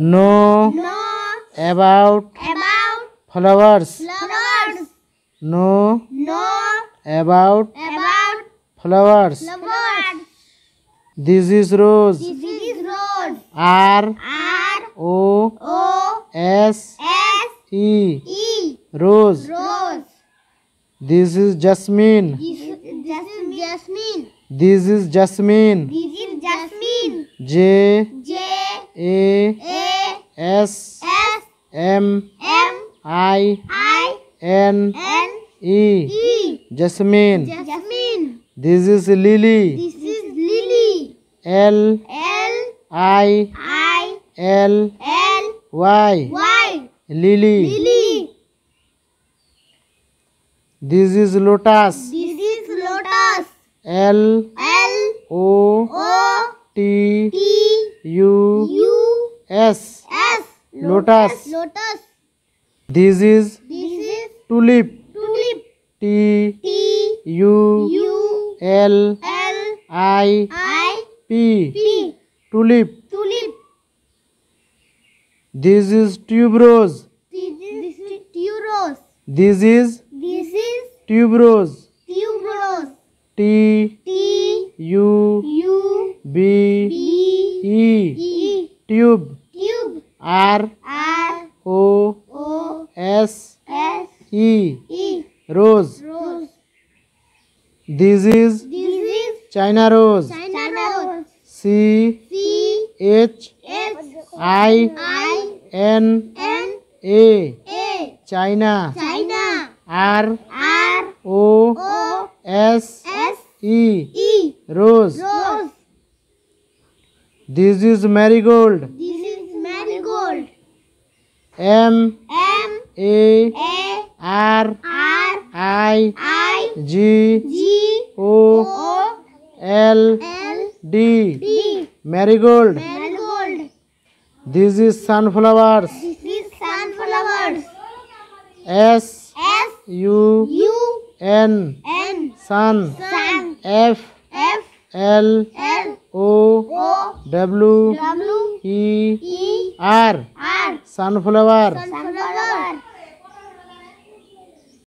Know Know about about flowers. flowers. Know Know about about flowers. flowers. This is rose. This is rose. R R O O S S E. E. Rose. Rose. This is jasmine. This is jasmine. This is jasmine. This is jasmine. J J A A S S M M I I N N E. E. Jasmine. Jasmine. This is lily. This is lily. L L I I L L Y. Y. Lily. Lily. This is lotus. This is lotus. L L O O T T U U S. Lotus. Lotus. This is This is tulip. tulip. T T U U L L I I P. P. Tulip. Tulip. This is tuberose. This is tuberose. This is This is tuberose. tuberose. T T U U B B E. E. Tube. R R O O S S E. E. Rose. Rose. This is This is China rose. China rose. C C H H I I N N A. A. China. China. R R O O S S E. E. Rose. Rose. This is marigold. This is marigold. M M A A R R I I G G O O L L D. D. Marigold. Marigold. This is sunflowers. This is sunflowers. S S U U N. N Sun. sun F F L L O O W W E E R. Sunflower sunflower